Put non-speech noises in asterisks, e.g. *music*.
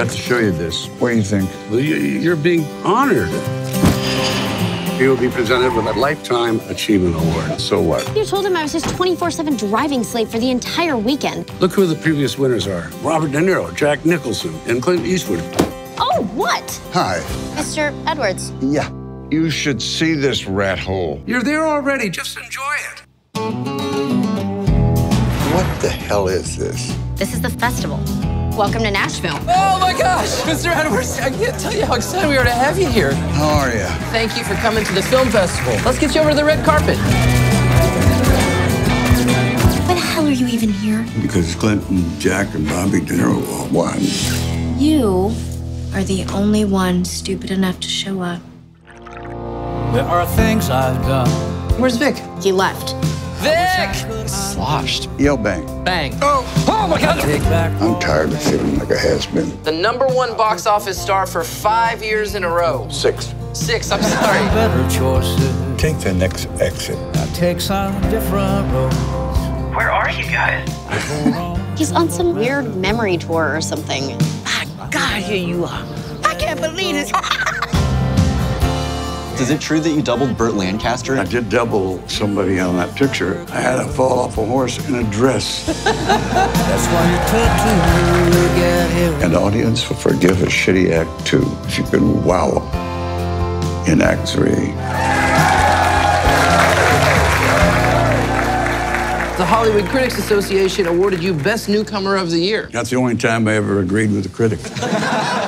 Got to show you this. What do you think? Well, you- You're being honored. He will be presented with a Lifetime Achievement Award. So what? You told him I was his 24 7 driving slave for the entire weekend. Look who the previous winners are Robert De Niro, Jack Nicholson, and Clint Eastwood. Oh, what? Hi. Mr. Edwards. Yeah. You should see this rat hole. You're there already. Just enjoy it. What the hell is this? This is the festival. Welcome to Nashville. Oh my gosh, Mr. Edwards, I can't tell you how excited we are to have you here. How are you? Thank you for coming to the film festival. Let's get you over to the red carpet. Why the hell are you even here? Because Clinton, and Jack and Bobby De Niro all won. You are the only one stupid enough to show up. There are things I've done. Where's Vic? He left. Vic! Sloshed. Yell bang. Bang. Oh, oh my god! Take back I'm tired of feeling like a has-been. The number one box office star for five years in a row. Six. Six, I'm sorry. better choices. Take the next exit. I take some different roads. Where are you guys? He's on some weird memory tour or something. My God, here you are. I can't believe this. *laughs* Is it true that you doubled Burt Lancaster? I did double somebody on that picture. I had to fall off a horse in a dress. *laughs* That's why you took to get here. An audience will forgive a shitty act two if you can wow 'em in act three. The Hollywood Critics Association awarded you Best Newcomer of the Year. That's the only time I ever agreed with a critic. *laughs*